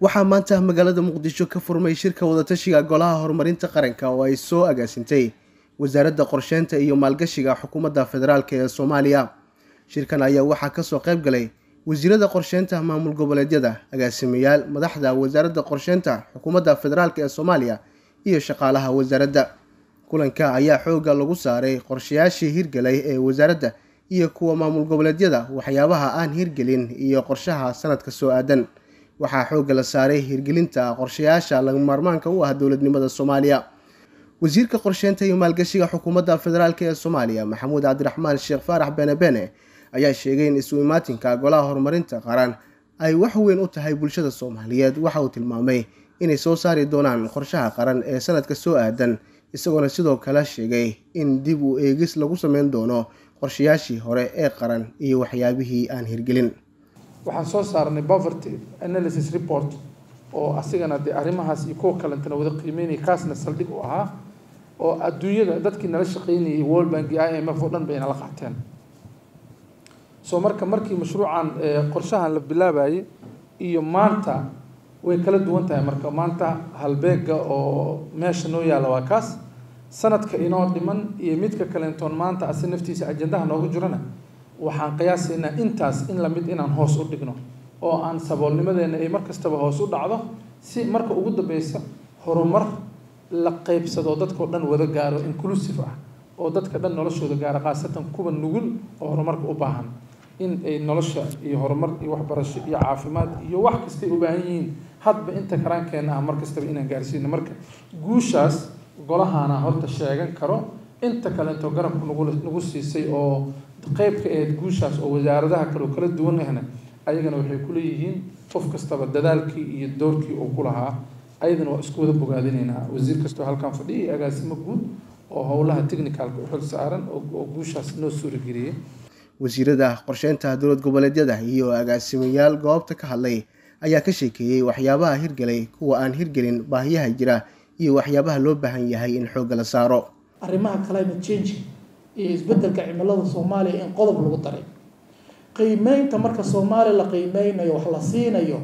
waxaa maanta magaalada muqdisho ka furmay shirka wadatashiga golaha horumarinta qaranka oo ay soo agaasintay. Wasaaradda qorsheynta iyo maalgashiga xukuumadda federaalk ee soomaaliya. Shirkan ayaa waxaa ka soo qayb galay wasiirada qorsheynta maamul goboleedyada agaasimayaal madaxda wasaaradda qorsheynta xukuumadda federaalk ee soomaaliya iyo shaqaalaha wasaaradda. Kulanka ayaa xoogga lagu saaray qorshayaashii hirgalay ee wasaaradda iyo kuwa maamul goboleedyada waxyaabaha aan hirgelin iyo qorshaha sanadka soo aadan waxaa xoogga la saaray hirgelinta qorshayaasha laga maarmaanka u ah dowladnimada soomaaliya. Wasiirka qorsheynta iyo maalgashiga xukuumadda federaalk ee soomaaliya maxamuud cabdiraxmaan sheekh faarax bene bene ayaa sheegay in isu imaatinka golaha horumarinta qaran ay wax weyn u tahay bulshada soomaaliyeed. Waxa uu tilmaamay inay soo saari doonaan qorshaha qaran ee sanadka soo aadan isagoona sidoo kale sheegay in dib u eegis lagu sameyn doono qorshayaashii hore ee qaran iyo waxyaabihii aan hirgelin waxaan soo saarnay poverty analysis report oo asigana dee arrimahaas iyo kuwa kalentana wada qiimeynaya kaasna saldhig u ahaa oo adduunyada dadkii nala shaqeynayay world bank i m f oo dhan bay nala qaateen. Soo marka markii mashruucan qorshahan la bilaabayay iyo maanta way kala duwan tahay. Marka maanta halbeega oo meesha noo yaalla waa kaas. Sanadka inoo dhiman iyo midka kaleentoon maanta asi naftiisa ajandaha nooga jirana waxaan qiyaasaynaa intaas in la mid inaan hoos u dhigno oo aan saboolnimadeena ay mar kastaba hoos u dhacdo si marka ugu dambeysa horumar la qeybsado dadkao dhan wada gaaro inclusive ah oo dadka dhan noloshooda gaaro khaasatan kuwa nugul oo horumarka u baahan. In ay nolosha iyo horumar iyo waxbarasho iyo caafimaad iyo wax kastay u baahan yihiin hadba inta karaankeena ah mar kastaba inaan gaarsiino marka guushaas golahaana horta sheegan karo inta kaleeto garabka nagu siisay oo qeybka ahayd guushaas oo wasaaradaha kale kala duwan ahna ayagana waxay kuleeyihiin qof kastaba dadaalkii iyo doorkii uu ku lahaa. Ayadana waa isku wada bogaadinaynaa wasiir kastoo halkan fadhiya iyo agaasimo guud oo howlaha technicalka u xil saaran oo guushaas noo suurageliyay wasiirada qorsheynta dowlad goboleedyada iyo agaasimayaal goobta ka hadlay ayaa ka sheekeeyey waxyaabaha hirgelay kuwa aan hirgelin baahiyaha jira iyo waxyaabaha loo baahan yahay in xoogga la saaro arrimaha climate change iyo isbeddelka cimilada soomaaliya in qodob lagu daray. Qiimeynta marka soomaaliya la qiimeynayo wax la siinayo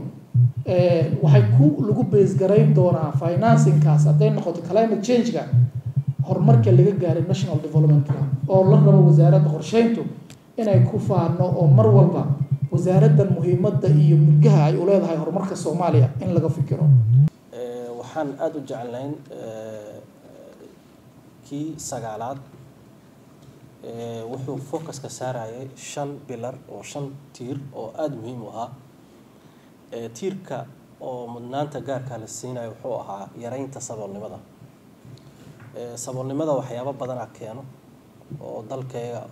waxay ku lagu beesgarayn doonaa financingkaas hadday noqoto climate change-ka horumarka laga gaaray national development plan oo la rabo wasaaradda qorsheyntu inay ku faano oo mar walba wasaaraddan muhiimadda iyo mudgaha ay u leedahay horumarka soomaaliya in laga fikiro. Waxaan aada u jeclayn kii sagaalaad wuxuu focuska saarayay shan bilar oo shan tiir oo aada muhiim u ahaa tiirka oo mudnaanta gaarkaa la siinayo wuxuu ahaa yareynta saboolnimada. Saboolnimada waxyaabo badana keeno oo dalkeega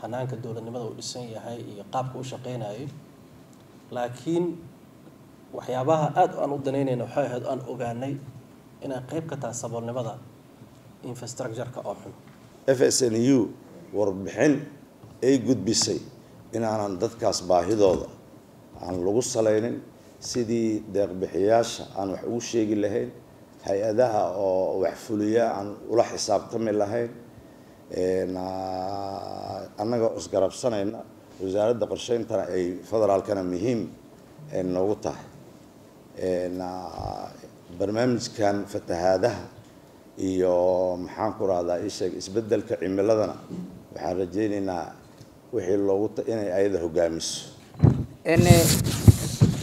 hanaanka dowladnimada uu dhisan yahay iyo qaabka u shaqeynayay. Laakiin waxyaabaha aada aan u danaynayna waxay ahayd aan ogaanay inay qeyb ka tahay saboolnimada infrastructure-ka oo xun. F s n u warbixin ay gudbisay inaanan dadkaas baahidooda aan lagu salaynin sidii deeqbixiyaasha aan wax ugu sheegi lahayn hay'adaha oo wax fuliya aan ula xisaabtami lahayn annaga isgarabsanayna wasaaradda qorsheyntana ay federaalkana muhiim noogu tahay. Barnaamijkan fatahaadaha iyo maxaan ku rahdaa isheeg isbeddelka cimiladana waxaan rajeyneynaa wixii loogu inay ayada hogaamiso.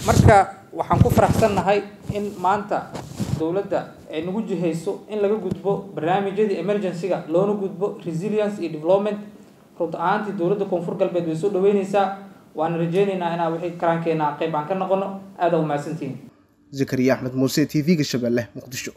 Marka waxaan ku faraxsannahay in maanta dowladda ay nagu jihayso in laga gudbo barnaamijyadii emergency-ga loona gudbo resilience iyo development. Runta ahaantii dowladda koonfur galbeed way soo dhaweyneysaa waana rajeyneynaa inaa wixii karaankeena qeyb aan ka noqono aada umahadsantihin zakariya axmed muuse t v-ga shabeelle muqdisho